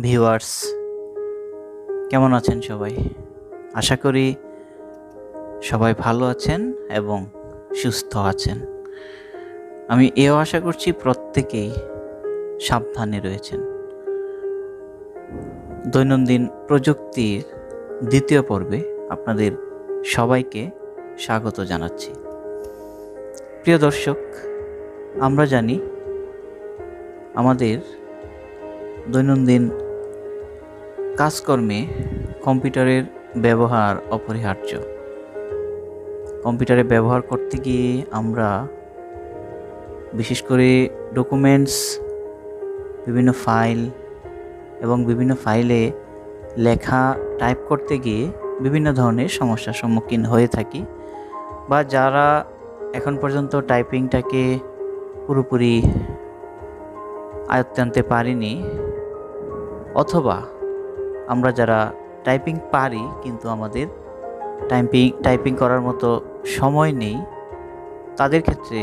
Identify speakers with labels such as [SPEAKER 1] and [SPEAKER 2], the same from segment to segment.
[SPEAKER 1] Viewers কেমন আছেন সবাই? আশা করি সবাই ভালো আছেন এবং সুস্থ আছেন। আমি এও আশা করছি প্রত্যেকেই সাবধানে রয়েছেন। দৈনন্দিন প্রযুক্তির দ্বিতীয় পর্বে আপনাদের সবাইকে স্বাগত জানাচ্ছি। প্রিয় দর্শক, আমরা জানি আমাদের দৈনন্দিন কাজকর্মে কম্পিউটারের ব্যবহার অপরিহার্য। কম্পিউটারে ব্যবহার করতে গিয়ে আমরা বিশেষ করে ডকুমেন্টস, বিভিন্ন ফাইল এবং বিভিন্ন ফাইলে লেখা টাইপ করতে গিয়ে বিভিন্ন ধরনের সমস্যার সম্মুখীন হয়ে থাকি বা যারা এখন পর্যন্ত টাইপিংটাকে পুরোপুরি আয়ত্তে আনতে পারিনি, অথবা আমরা যারা টাইপিং পারি কিন্তু আমাদের টাইপিং টাইপিং করার মতো সময় নেই, তাদের ক্ষেত্রে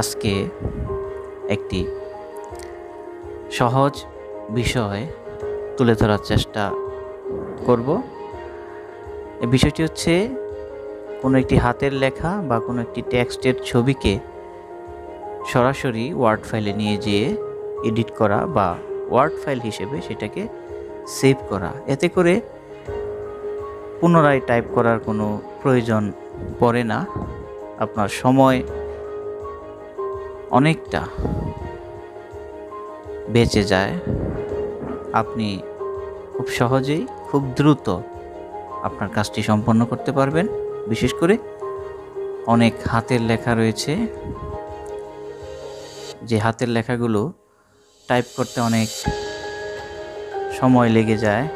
[SPEAKER 1] আজকে একটি সহজ বিষয় তুলে ধরার চেষ্টা করব। এই বিষয়টি হচ্ছে কোনো একটি হাতের লেখা বা কোনো একটি টেক্সটের ছবিকে সরাসরি ওয়ার্ড ফাইলে নিয়ে যেয়ে এডিট করা বা ওয়ার্ড ফাইল হিসেবে সেটাকে সেভ করা। এতে করে পুনরায় টাইপ করার কোনো প্রয়োজন পড়ে না। আপনার সময় অনেকটা বেঁচে যায়। আপনি খুব সহজেই, খুব দ্রুত আপনার কাজটি সম্পন্ন করতে পারবেন। বিশেষ করে অনেক হাতের লেখা রয়েছে। যে হাতের লেখাগুলো টাইপ করতে অনেক সময় লেগে যায়,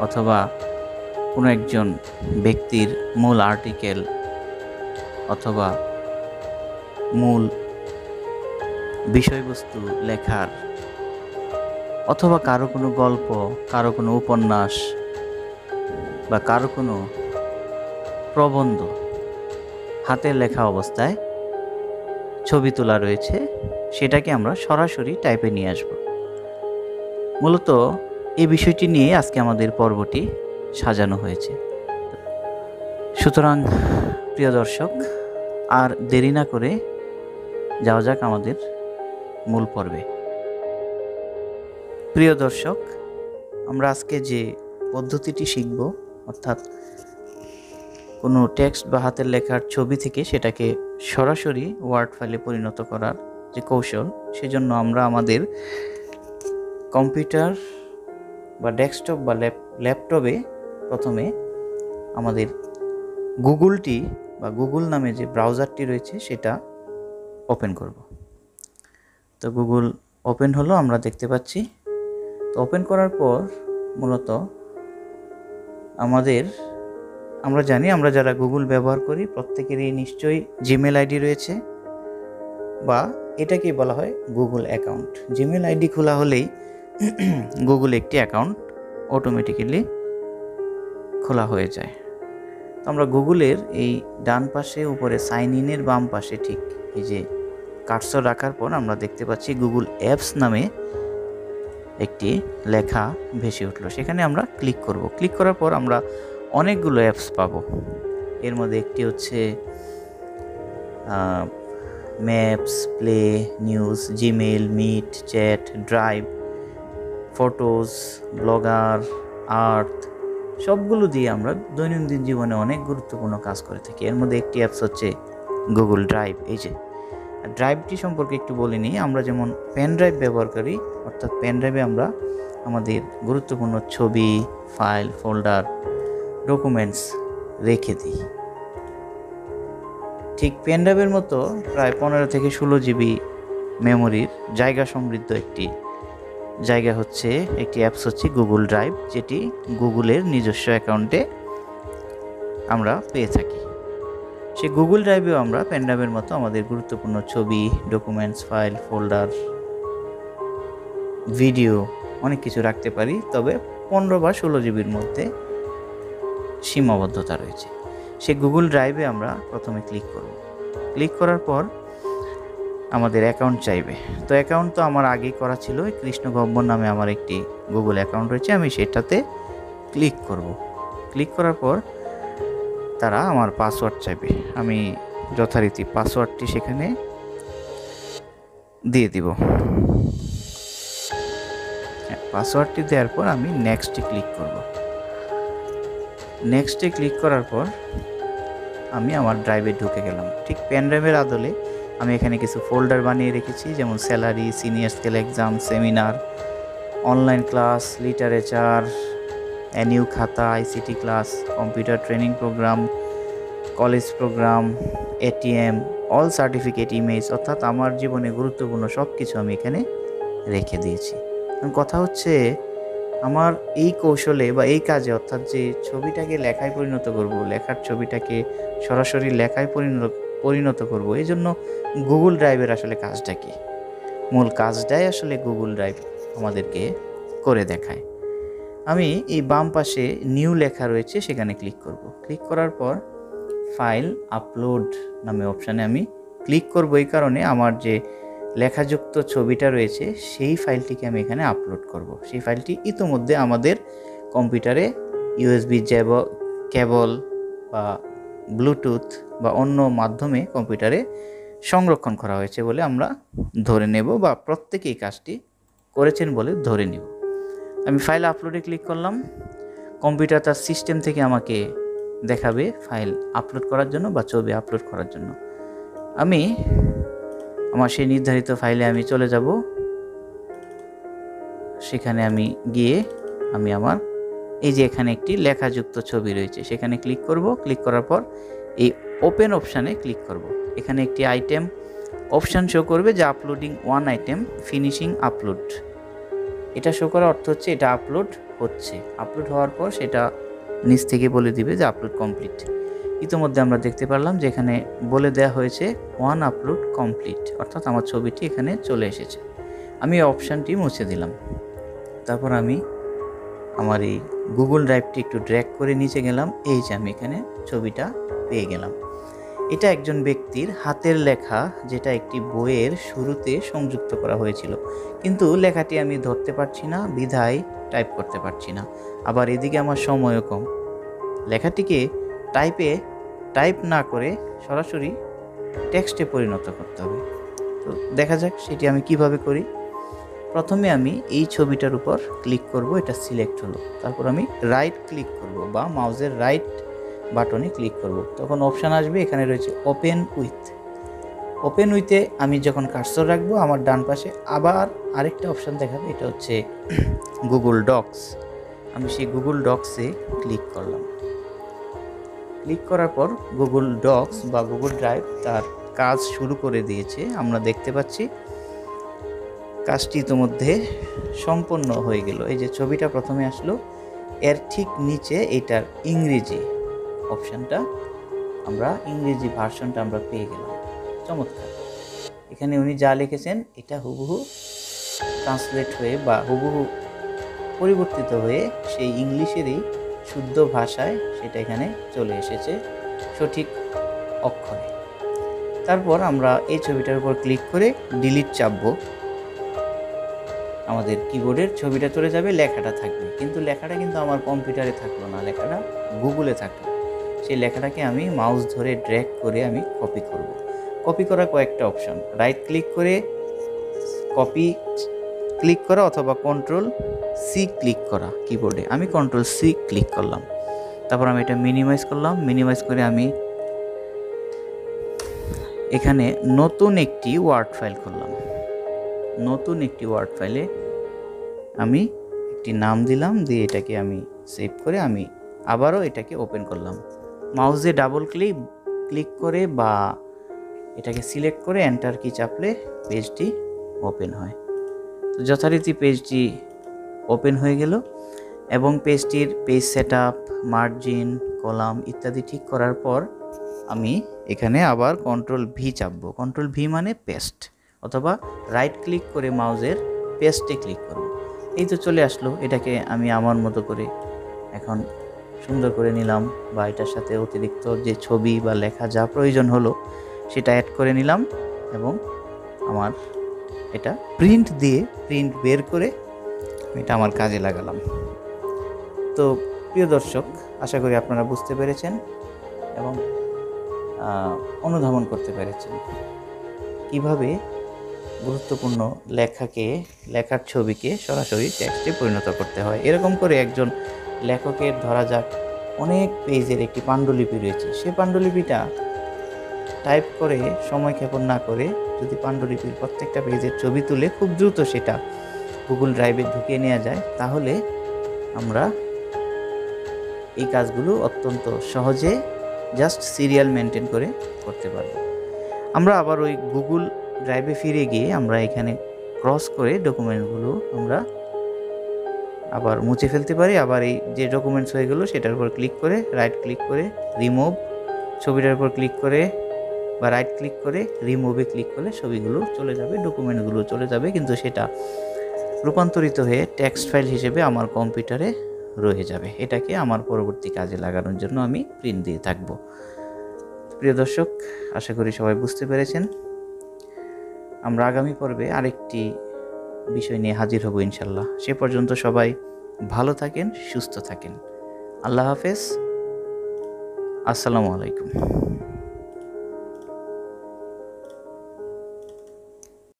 [SPEAKER 1] অথবা কোনো একজন ব্যক্তির মূল আর্টিকেল অথবা মূল বিষয়বস্তু লেখার, অথবা কারও কোনো গল্প, কারও কোনো উপন্যাস বা কারও কোনো প্রবন্ধ হাতে লেখা অবস্থায় ছবি তোলা রয়েছে। সেটাকে আমরা সরাসরি টাইপে নিয়ে আসব। মূলত এই বিষয়টি নিয়ে আজকে আমাদের পর্বটি সাজানো হয়েছে। সুতরাং, প্রিয় দর্শক, আর দেরি না করে যাওয়া যাক আমাদের মূল পর্বে। প্রিয় দর্শক, আমরা আজকে যে পদ্ধতিটি শিখব, অর্থাৎ কোনো টেক্সট বা হাতের লেখার ছবি থেকে সেটাকে সরাসরি ওয়ার্ড ফাইলে পরিণত করার যে কৌশল, সেজন্য আমরা আমাদের কম্পিউটার বা ডেস্কটপ বা ল্যাপটপে প্রথমে আমাদের গুগলটি বা গুগল নামে যে ব্রাউজারটি রয়েছে, সেটা ওপেন করব। তো গুগল ওপেন হলো, আমরা দেখতে পাচ্ছি। তো ওপেন করার পর মূলত আমাদের, আমরা জানি, আমরা যারা গুগল ব্যবহার করি, প্রত্যেকেরই নিশ্চয়ই জিমেল আইডি রয়েছে বা এটাকেই বলা হয় গুগল অ্যাকাউন্ট। জিমেল আইডি খোলা হলেই গুগল একটি অ্যাকাউন্ট অটোমেটিক্যালি খোলা হয়ে যায়। আমরা গুগলের এই ডান পাশে, উপরে সাইন ইনের বাম পাশে ঠিক এই যে কার্সর রাখার পর আমরা দেখতে পাচ্ছি গুগল অ্যাপস নামে একটি লেখা ভেসে উঠল। সেখানে আমরা ক্লিক করব। ক্লিক করার পর আমরা অনেকগুলো অ্যাপস পাবো। এর মধ্যে একটি হচ্ছে maps play news Gmail meet chat drive photos blogger earth সবগুলো দিয়ে আমরা দৈনন্দিন জীবনে অনেক গুরুত্বপূর্ণ কাজ করে থাকি। এর মধ্যে একটি অ্যাপস হচ্ছে গুগল ড্রাইভ এই যে। ড্রাইভটি সম্পর্কে একটু বলে নিই, আমরা যেমন পেন ড্রাইভ ব্যবহার করি, অর্থাৎ পেন ড্রাইভে আমরা আমাদের গুরুত্বপূর্ণ ছবি ফাইল ফোল্ডার ডকুমেন্টস রেখে দিই। ঠিক পেন ড্রাইভের মতো প্রায় পনেরো থেকে ষোলো জিবি মেমোরির জায়গা সমৃদ্ধ একটি জায়গা হচ্ছে একটি অ্যাপস হচ্ছে গুগল ড্রাইভ যেটি গুগলের নিজস্ব অ্যাকাউন্টে আমরা পেয়ে থাকি। সেই গুগল ড্রাইভেও আমরা পেনড্রাইভের মতো আমাদের গুরুত্বপূর্ণ ছবি ডকুমেন্টস ফাইল ফোল্ডার ভিডিও অনেক কিছু রাখতে পারি, তবে পনেরো বা ষোলো জিবির মধ্যে সীমাবদ্ধতা রয়েছে। সে গুগল ড্রাইভে আমরা প্রথমে ক্লিক করব। ক্লিক করার পর আমাদের অ্যাকাউন্ট চাইবে। তো অ্যাকাউন্ট তো আমার আগেই করা ছিল কৃষ্ণ গব্বর নামে আমার একটি গুগল অ্যাকাউন্ট রয়েছে, আমি সেটাতে ক্লিক করব। ক্লিক করার পর তারা আমার পাসওয়ার্ড চাইবে। আমি যথারীতি পাসওয়ার্ডটি সেখানে দিয়ে দিব। পাসওয়ার্ডটি দেওয়ার পর আমি নেক্সটে ক্লিক করব। নেক্সটে ক্লিক করার পর আমি আমার ড্রাইভে ঢুকে গেলাম। ঠিক পেন ড্রাইভের আদলে আমি এখানে কিছু ফোল্ডার বানিয়ে রেখেছি, যেমন salary senior scale exam seminar online class literature অ্যানিউ খাতা ICT class computer training program college program ATM all certificate image অর্থাৎ আমার জীবনে গুরুত্বপূর্ণ সব কিছু আমি এখানে রেখে দিয়েছি। কথা হচ্ছে, আমার এই কৌশলে বা এই কাজে অর্থাৎ যে ছবিটাকে লেখায় পরিণত করব, লেখার ছবিটাকে সরাসরি লেখায় পরিণত পরিণত করব। এই জন্য গুগল ড্রাইভের আসলে কাজটা কি? মূল কাজটাই আসলে গুগল ড্রাইভ আমাদেরকে করে দেখায়। আমি এই বাম পাশে নিউ লেখা রয়েছে, সেখানে ক্লিক করব। ক্লিক করার পর ফাইল আপলোড নামে অপশানে আমি ক্লিক করব। এই কারণে আমার যে লেখাযুক্ত ছবিটা রয়েছে, সেই ফাইলটিকে আমি এখানে আপলোড করব। সেই ফাইলটি ইতোমধ্যে আমাদের কম্পিউটারে ইউএসবি জ্যাব কেবল বা ব্লুটুথ বা অন্য মাধ্যমে কম্পিউটারে সংরক্ষণ করা হয়েছে বলে আমরা ধরে নেব বা প্রত্যেকেই কাজটি করেছেন বলে ধরে নেব। আমি ফাইল আপলোডে ক্লিক করলাম। কম্পিউটার তার সিস্টেম থেকে আমাকে দেখাবে ফাইল আপলোড করার জন্য বা ছবি আপলোড করার জন্য। আমি আমার সেই নির্ধারিত ফাইলে আমি চলে যাব। সেখানে আমি গিয়ে আমি আমার এই যে এখানে একটি লেখাযুক্ত ছবি রয়েছে, সেখানে ক্লিক করব। ক্লিক করার পর এই ওপেন অপশানে ক্লিক করব। এখানে একটি আইটেম অপশান শো করবে যে uploading one item finishing upload এটা শো করার অর্থ হচ্ছে এটা আপলোড হচ্ছে। আপলোড হওয়ার পর সেটা নিচ থেকে বলে দিবে যে আপলোড কমপ্লিট ইতিমধ্যে আমরা দেখতে পারলাম যে এখানে বলে দেওয়া হয়েছে ওয়ান আপলোড কমপ্লিট অর্থাৎ আমার ছবিটি এখানে চলে এসেছে। আমি অপশানটি মুছে দিলাম। তারপর আমি আমার এই গুগল ড্রাইভটি একটু ড্র্যাগ করে নিচে গেলাম। এই যে আমি এখানে ছবিটা পেয়ে গেলাম। এটা একজন ব্যক্তির হাতের লেখা, যেটা একটি বইয়ের শুরুতে সংযুক্ত করা হয়েছিল। কিন্তু লেখাটি আমি ধরতে পারছি না, বিধায় টাইপ করতে পারছি না। আবার এদিকে আমার সময়ও কম। লেখাটিকে টাইপে টাইপ না করে সরাসরি টেক্সটে পরিণত করতে হবে। তো দেখা যাক সেটি আমি কীভাবে করি। প্রথমে আমি এই ছবিটার উপর ক্লিক করব, এটা সিলেক্ট হলো। তারপর আমি রাইট ক্লিক করব বা মাউজের রাইট বাটনে ক্লিক করব। তখন অপশান আসবে, এখানে রয়েছে ওপেন উইথ ওপেন উইথে আমি যখন কার্সর রাখব, আমার ডান পাশে আবার আরেকটা অপশান দেখাবে, এটা হচ্ছে গুগল ডক্স আমি সেই গুগল ডক্সে ক্লিক করলাম। ক্লিক করার পর গুগল ডক্স বা গুগল ড্রাইভ তার কাজ শুরু করে দিয়েছে। আমরা দেখতে পাচ্ছি কাজটি ইতোমধ্যে সম্পন্ন হয়ে গেল। এই যে ছবিটা প্রথমে আসলো, এর ঠিক নিচে এটার ইংরেজি অপশানটা, আমরা ইংরেজি ভার্সনটা আমরা পেয়ে গেলাম। চমৎকার। এখানে উনি যা লিখেছেন, এটা হুবহু ট্রান্সলেট হয়ে বা হুবহু পরিবর্তিত হয়ে সেই ইংলিশেরই শুদ্ধ ভাষায় সেটা এখানে চলে এসেছে সঠিক অক্ষরে। তারপর আমরা এই ছবিটার উপর ক্লিক করে ডিলিট চাপবো। আমাদের কিবোর্ডের ছবিটা চলে যাবে, লেখাটা থাকবে। কিন্তু লেখাটা কিন্তু আমার কম্পিউটারে থাকল না, লেখাটা গুগলে থাকল। সেই লেখাটাকে আমি মাউস ধরে ড্র্যাগ করে আমি কপি করব। কপি করার কয়েকটা অপশন রাইট ক্লিক করে কপি ক্লিক করা অথবা কন্ট্রোল সি ক্লিক করা কিবোর্ডে আমি কন্ট্রোল সি ক্লিক করলাম। তারপর আমি এটা মিনিমাইজ করলাম। মিনিমাইজ করে আমি এখানে নতুন একটি ওয়ার্ড ফাইল করলাম নতুন একটি ওয়ার্ড ফাইলে আমি একটি নাম দিলাম, দিয়ে এটাকে আমি সেভ করে আমি আবারও এটাকে ওপেন করলাম। মাউসে ডাবল ক্লিক ক্লিক করে বা এটাকে সিলেক্ট করে এন্টার কি চাপলে পেজটি ওপেন হয়। তো যথারীতি পেজটি ওপেন হয়ে গেল এবং পেজটির page set up margin column ইত্যাদি ঠিক করার পর আমি এখানে আবার কন্ট্রোল ভি চাপবো। কন্ট্রোল ভি মানে পেস্ট অথবা রাইট ক্লিক করে মাউজের পেস্টে ক্লিক করব এই তো চলে আসলো, এটাকে আমি আমার মতো করে এখন সুন্দর করে নিলাম বা এটার সাথে অতিরিক্ত যে ছবি বা লেখা যা প্রয়োজন হলো সেটা অ্যাড করে নিলাম এবং আমার এটা প্রিন্ট দিয়ে প্রিন্ট বের করে এটা আমার কাজে লাগালাম। তো প্রিয় দর্শক, আশা করি আপনারা বুঝতে পেরেছেন এবং অনুধাবন করতে পেরেছেন। কীভাবে গুরুত্বপূর্ণ লেখাকে, লেখার ছবিকে সরাসরি টেক্সটে পরিণত করতে হয়। এরকম করে একজন লেখকের ধরা যাক অনেক পেজের একটি পাণ্ডুলিপি রয়েছে। সেই পাণ্ডুলিপিটা টাইপ করে সময় ক্ষেপণ না করে যদি পাণ্ডুলিপির প্রত্যেকটা পেজের ছবি তুলে খুব দ্রুত সেটা গুগল ড্রাইভে ঢুকিয়ে নেওয়া যায়, তাহলে আমরা এই কাজগুলো অত্যন্ত সহজে জাস্ট সিরিয়াল মেনটেন করে করতে পারব। আমরা আবার ওই গুগল ড্রাইভে ফিরে গিয়ে আমরা এখানে ক্রস করে ডকুমেন্টগুলো আমরা আবার মুছে ফেলতে পারি। আবার এই যে ডকুমেন্টস হয়ে গেলো, সেটার উপর ক্লিক করে রাইট ক্লিক করে রিমুভ ছবিটার উপর ক্লিক করে বা রাইট ক্লিক করে রিমুভে ক্লিক করলে ছবিগুলো চলে যাবে ডকুমেন্টগুলো চলে যাবে। কিন্তু সেটা রূপান্তরিত হয়ে টেক্সট ফাইল হিসেবে আমার কম্পিউটারে রয়ে যাবে। এটাকে আমার পরবর্তী কাজে লাগানোর জন্য আমি প্রিন্ট দিয়ে থাকব। প্রিয় দর্শক, আশা করি সবাই বুঝতে পেরেছেন। আমরা আগামী পর্বে আরেকটি বিষয় নিয়ে হাজির হব ইনশাল্লাহ। সে পর্যন্ত সবাই ভালো থাকেন, সুস্থ থাকেন। আল্লাহ হাফেজ। আসসালামু আলাইকুম।